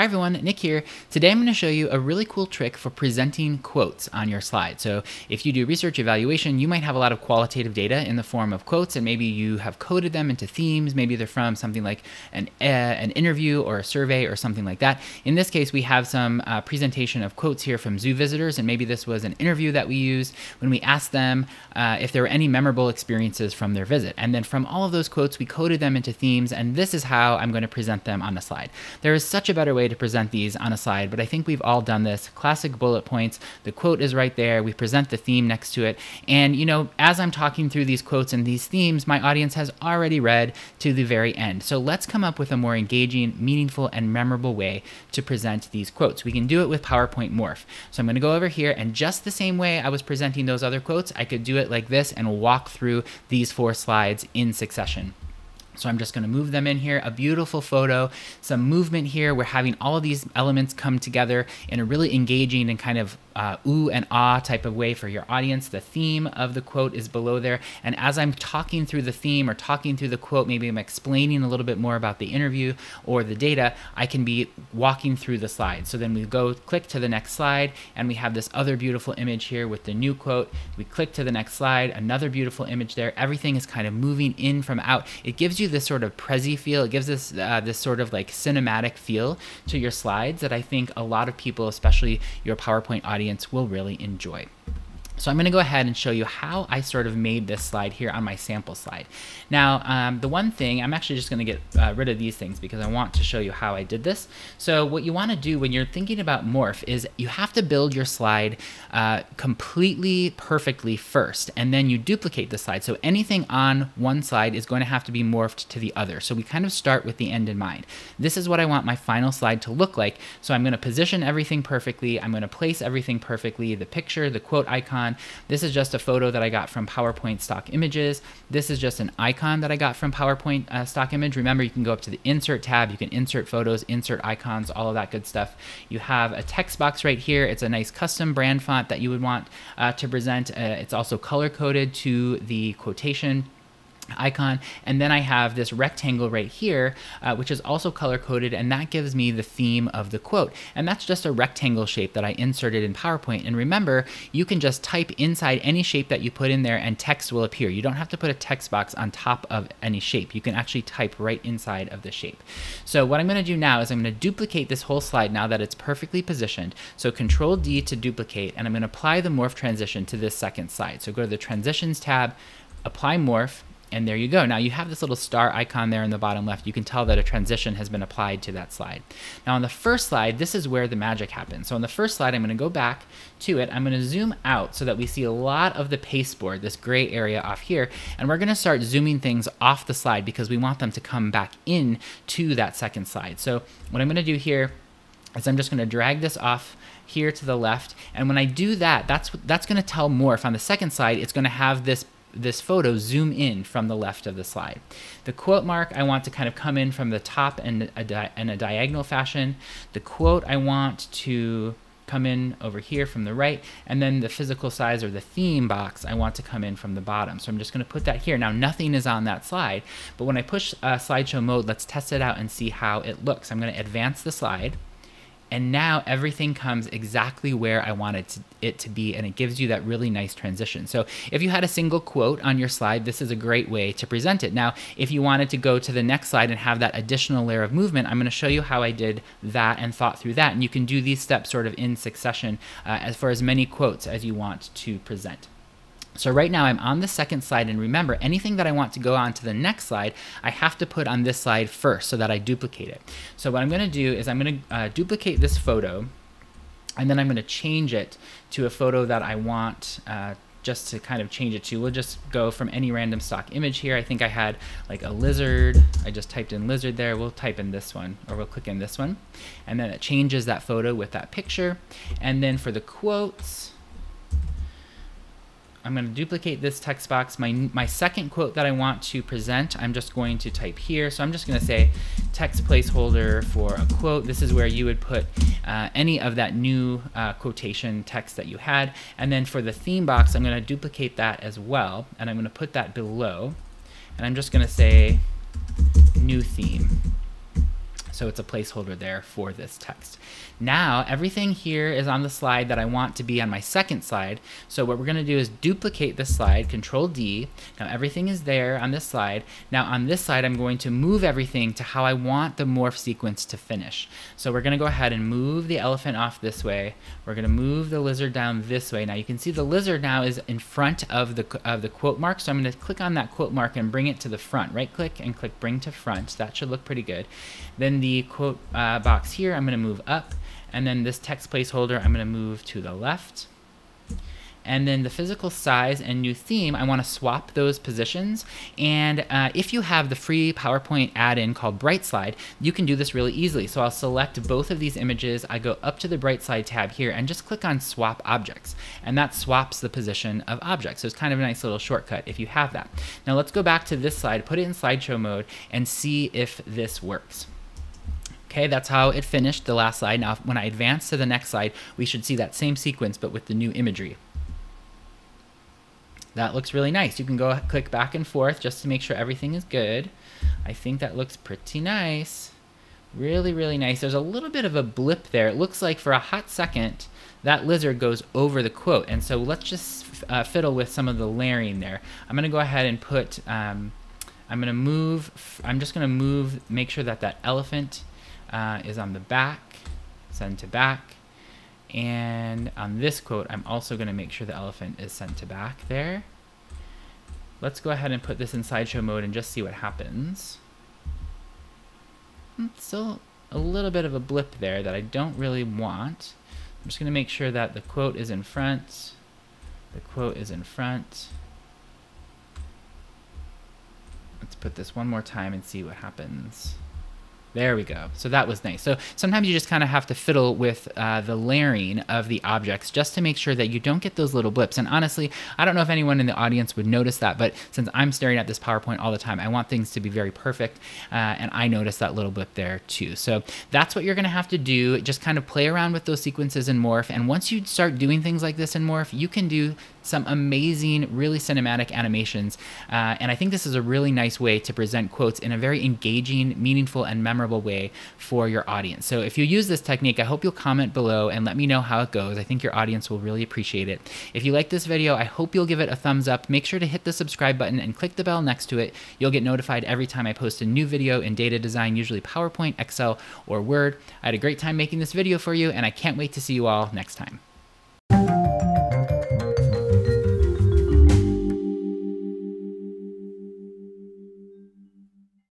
Hi everyone, Nick here. Today I'm going to show you a really cool trick for presenting quotes on your slide. So if you do research evaluation, you might have a lot of qualitative data in the form of quotes and maybe you have coded them into themes. Maybe they're from something like an, uh, an interview or a survey or something like that. In this case, we have some uh, presentation of quotes here from zoo visitors and maybe this was an interview that we used when we asked them uh, if there were any memorable experiences from their visit. And then from all of those quotes, we coded them into themes and this is how I'm going to present them on the slide. There is such a better way way to present these on a slide, but I think we've all done this. Classic bullet points, the quote is right there, we present the theme next to it, and you know, as I'm talking through these quotes and these themes, my audience has already read to the very end. So let's come up with a more engaging, meaningful, and memorable way to present these quotes. We can do it with PowerPoint Morph. So I'm gonna go over here, and just the same way I was presenting those other quotes, I could do it like this and walk through these four slides in succession. So I'm just going to move them in here. A beautiful photo, some movement here. We're having all of these elements come together in a really engaging and kind of uh, ooh and ah type of way for your audience. The theme of the quote is below there. And as I'm talking through the theme or talking through the quote, maybe I'm explaining a little bit more about the interview or the data, I can be walking through the slide. So then we go click to the next slide and we have this other beautiful image here with the new quote. We click to the next slide, another beautiful image there. Everything is kind of moving in from out. It gives you this sort of Prezi feel. It gives this uh, this sort of like cinematic feel to your slides that I think a lot of people, especially your PowerPoint audience, will really enjoy. So I'm going to go ahead and show you how I sort of made this slide here on my sample slide. Now, um, the one thing, I'm actually just going to get uh, rid of these things because I want to show you how I did this. So what you want to do when you're thinking about morph is you have to build your slide uh, completely perfectly first, and then you duplicate the slide. So anything on one slide is going to have to be morphed to the other. So we kind of start with the end in mind. This is what I want my final slide to look like. So I'm going to position everything perfectly. I'm going to place everything perfectly, the picture, the quote icon, icon. This is just a photo that I got from PowerPoint stock images. This is just an icon that I got from PowerPoint uh, stock image. Remember, you can go up to the insert tab. You can insert photos, insert icons, all of that good stuff. You have a text box right here. It's a nice custom brand font that you would want uh, to present. Uh, it's also color coded to the quotation icon. And then I have this rectangle right here uh, which is also color coded and that gives me the theme of the quote. And that's just a rectangle shape that I inserted in PowerPoint. And remember you can just type inside any shape that you put in there and text will appear. You don't have to put a text box on top of any shape. You can actually type right inside of the shape. So what I'm going to do now is I'm going to duplicate this whole slide now that it's perfectly positioned. So control D to duplicate and I'm going to apply the morph transition to this second slide. So go to the transitions tab apply morph and there you go. Now you have this little star icon there in the bottom left. You can tell that a transition has been applied to that slide. Now on the first slide, this is where the magic happens. So on the first slide, I'm going to go back to it. I'm going to zoom out so that we see a lot of the pasteboard, this gray area off here. And we're going to start zooming things off the slide because we want them to come back in to that second slide. So what I'm going to do here is I'm just going to drag this off here to the left. And when I do that, that's, that's going to tell Morph on the second slide, it's going to have this this photo zoom in from the left of the slide. The quote mark I want to kind of come in from the top in a, in a diagonal fashion. The quote I want to come in over here from the right, and then the physical size or the theme box I want to come in from the bottom. So I'm just going to put that here. Now nothing is on that slide, but when I push uh, slideshow mode, let's test it out and see how it looks. I'm going to advance the slide and now everything comes exactly where I wanted to, it to be and it gives you that really nice transition. So if you had a single quote on your slide, this is a great way to present it. Now, if you wanted to go to the next slide and have that additional layer of movement, I'm going to show you how I did that and thought through that. And you can do these steps sort of in succession uh, as for as many quotes as you want to present. So right now I'm on the second slide and remember anything that I want to go on to the next slide, I have to put on this slide first so that I duplicate it. So what I'm gonna do is I'm gonna uh, duplicate this photo and then I'm gonna change it to a photo that I want uh, just to kind of change it to. We'll just go from any random stock image here. I think I had like a lizard. I just typed in lizard there. We'll type in this one or we'll click in this one. And then it changes that photo with that picture. And then for the quotes, I'm going to duplicate this text box. My, my second quote that I want to present, I'm just going to type here. So I'm just going to say text placeholder for a quote. This is where you would put uh, any of that new uh, quotation text that you had. And then for the theme box, I'm going to duplicate that as well. And I'm going to put that below. And I'm just going to say new theme. So it's a placeholder there for this text. Now everything here is on the slide that I want to be on my second slide. So what we're gonna do is duplicate this slide, Control D. Now everything is there on this slide. Now on this side, I'm going to move everything to how I want the morph sequence to finish. So we're gonna go ahead and move the elephant off this way. We're gonna move the lizard down this way. Now you can see the lizard now is in front of the, of the quote mark. So I'm gonna click on that quote mark and bring it to the front. Right click and click bring to front. That should look pretty good. Then the quote uh, box here, I'm gonna move up. And then this text placeholder, I'm going to move to the left. And then the physical size and new theme, I want to swap those positions. And uh, if you have the free PowerPoint add-in called BrightSlide, you can do this really easily. So I'll select both of these images. I go up to the BrightSlide tab here and just click on Swap Objects. And that swaps the position of objects. So it's kind of a nice little shortcut if you have that. Now let's go back to this slide, put it in slideshow mode, and see if this works. Okay, that's how it finished the last slide. Now, when I advance to the next slide, we should see that same sequence, but with the new imagery. That looks really nice. You can go click back and forth just to make sure everything is good. I think that looks pretty nice. Really, really nice. There's a little bit of a blip there. It looks like for a hot second, that lizard goes over the quote. And so let's just uh, fiddle with some of the layering there. I'm going to go ahead and put, um, I'm going to move, I'm just going to move, make sure that that elephant uh, is on the back, send to back. And on this quote, I'm also going to make sure the elephant is sent to back there. Let's go ahead and put this in slideshow mode and just see what happens. Hmm, still a little bit of a blip there that I don't really want. I'm just going to make sure that the quote is in front. The quote is in front. Let's put this one more time and see what happens. There we go. So that was nice. So sometimes you just kind of have to fiddle with uh, the layering of the objects just to make sure that you don't get those little blips. And honestly, I don't know if anyone in the audience would notice that, but since I'm staring at this PowerPoint all the time, I want things to be very perfect. Uh, and I noticed that little blip there too. So that's what you're going to have to do. Just kind of play around with those sequences in Morph. And once you start doing things like this in Morph, you can do some amazing, really cinematic animations. Uh, and I think this is a really nice way to present quotes in a very engaging, meaningful, and memorable way for your audience. So if you use this technique, I hope you'll comment below and let me know how it goes. I think your audience will really appreciate it. If you like this video, I hope you'll give it a thumbs up. Make sure to hit the subscribe button and click the bell next to it. You'll get notified every time I post a new video in data design, usually PowerPoint, Excel, or Word. I had a great time making this video for you, and I can't wait to see you all next time.